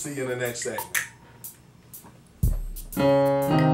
see you in the next segment.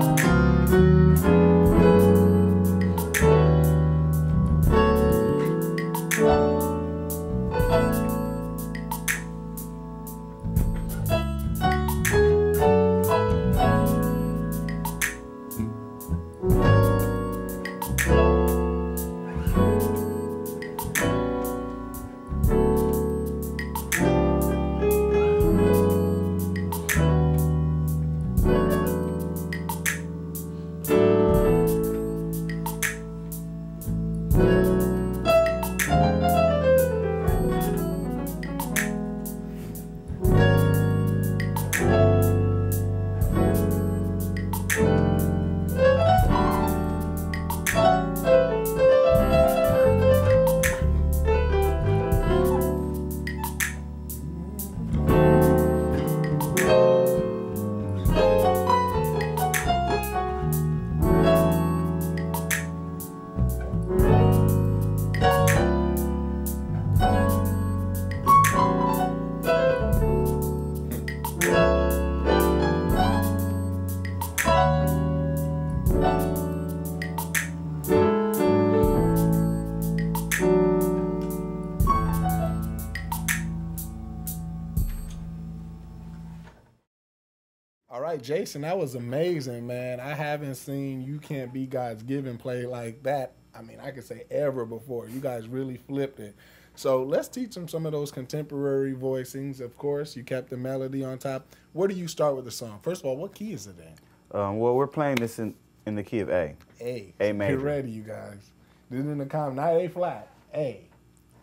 All right, Jason, that was amazing, man. I haven't seen You Can't Beat God's Giving play like that. I mean, I could say ever before. You guys really flipped it. So let's teach them some of those contemporary voicings. Of course, you kept the melody on top. Where do you start with the song? First of all, what key is it in? Um, well, we're playing this in, in the key of A. A. A major. Get ready, you guys. This is in the com, not A flat. A.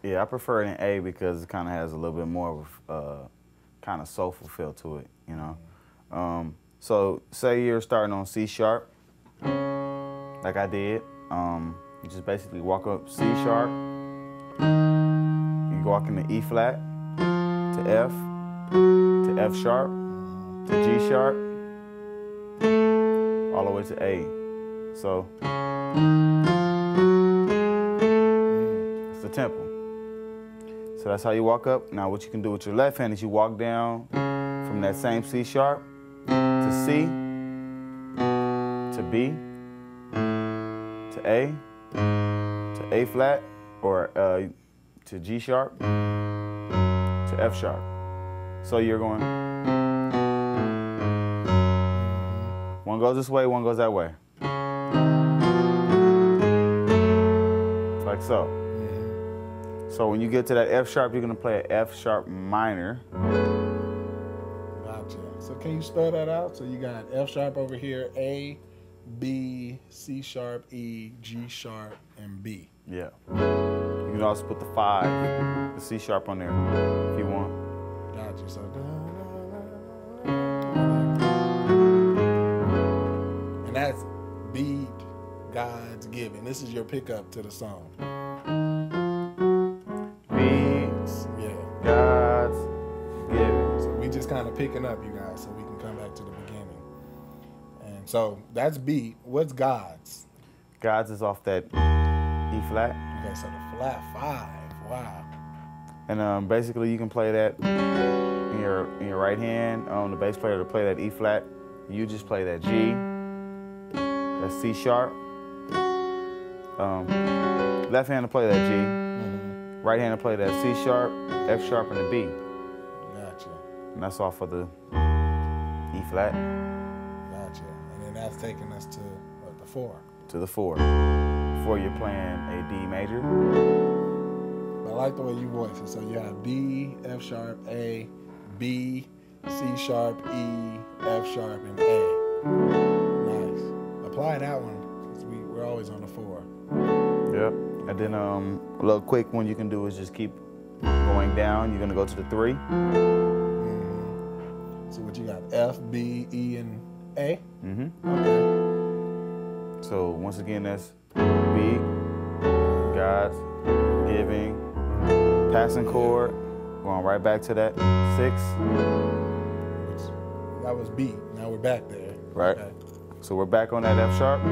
Yeah, I prefer it in A because it kind of has a little bit more of a uh, kind of soulful feel to it, you know. Um, so say you're starting on C sharp, like I did. Um, you just basically walk up C sharp. You walk into E flat to F to F sharp to G sharp all the way to A. So it's the tempo. So that's how you walk up. Now what you can do with your left hand is you walk down from that same C sharp to C to B to A to A flat or uh, to G sharp to F sharp. So you're going, one goes this way, one goes that way. Like so. So when you get to that F sharp, you're gonna play an F sharp minor. So can you spell that out? So you got F sharp over here, A, B, C sharp, E, G sharp, and B. Yeah. You can also put the five, the C sharp on there if you want. Gotcha. So and that's beat God's giving. This is your pickup to the song. Picking up, you guys, so we can come back to the beginning. And so that's B. What's God's? God's is off that E flat. Okay, so the flat five. Wow. And um, basically you can play that in your in your right hand. Um, the bass player to play that E flat. You just play that G, that C sharp. Um, left hand to play that G. Mm-hmm. Right hand to play that C sharp, F sharp, and the B. And that's off of the E flat Gotcha. And then that's taking us to what, the four. to the four. Before you're playing a D major. I like the way you voice it. So you have D, F sharp, A, B, C sharp, E, F sharp, and A. Nice. Apply that one because we, we're always on the four. Yep. And then um, a little quick one you can do is just keep going down. You're gonna go to the three. So what you got? F, B, E, and A? Mm-hmm. Okay. So once again, that's B, God's giving, passing chord, going right back to that six. Which, that was B. Now we're back there. Right. Okay. So we're back on that F sharp.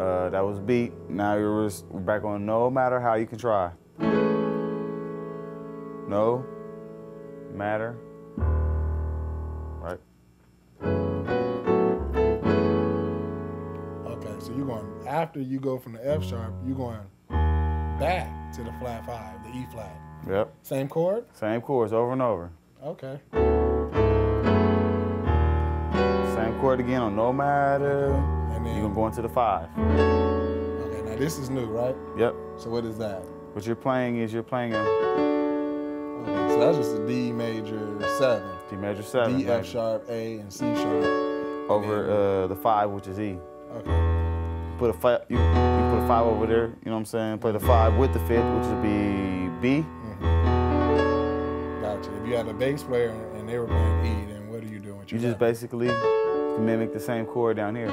Uh, that was beat. Now you're back on no matter how you can try. No matter. Right. Okay, so you're going after you go from the F sharp, you're going back to the flat five, the E flat. Yep. Same chord? Same chords over and over. Okay. Same chord again on no matter. And then You're gonna go into the five. Okay, now this is new, right? Yep. So what is that? What you're playing is you're playing a Okay, so that's just a D major seven. D major seven. D, F sharp, A, and C sharp. over uh, the five, which is E. Okay. Put a five. You, you put a five over there. You know what I'm saying? Play the five with the fifth, which would be B. Gotcha. If you had a bass player and they were playing E, then what are you doing with You just basically mimic the same chord down here.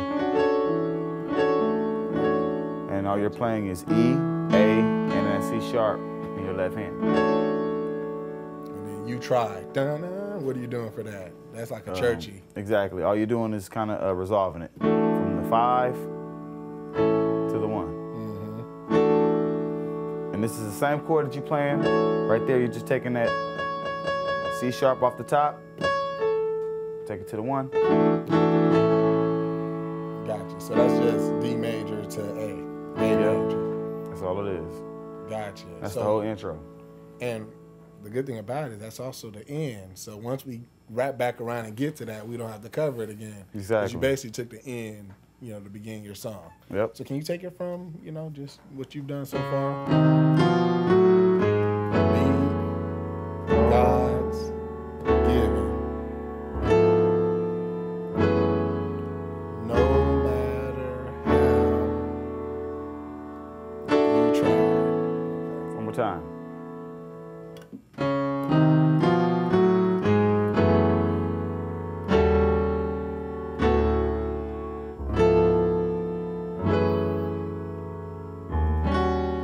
And all you're playing is E, A, and then C sharp in your left hand. You try. Dun-dun. What are you doing for that? That's like a Um, churchy. Exactly. All you're doing is kind of uh, resolving it from the five to the one. Mm-hmm. And this is the same chord that you're playing. Right there, you're just taking that C sharp off the top, take it to the one. Gotcha. So that's just D major to A. A Yeah. major. That's all it is. Gotcha. That's so, the whole intro. And the good thing about it, that's also the end. So once we wrap back around and get to that, we don't have to cover it again. Exactly. You basically took the end, you know, to begin your song. Yep. So can you take it from, you know, just what you've done so far?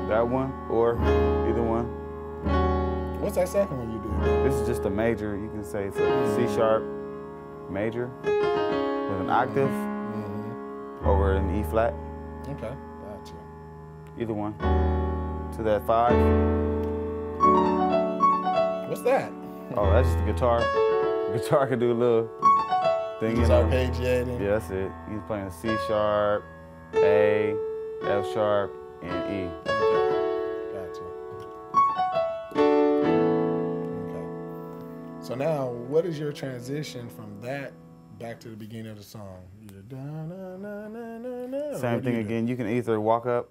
That one or either one. What's that second one you did? This is just a major. You can say it's a C sharp major with an octave Mm-hmm. over an E flat. Okay, gotcha. Either one. To that five. What's that? Oh, that's just the guitar. Guitar can do a little thing. He's you know? arpeggiating. Yeah, that's it. He's playing C sharp, A, F sharp, and E. Okay, gotcha. Okay. So now, what is your transition from that back to the beginning of the song? Da, na, na, na, na, na, or Same what thing you again. You can either walk up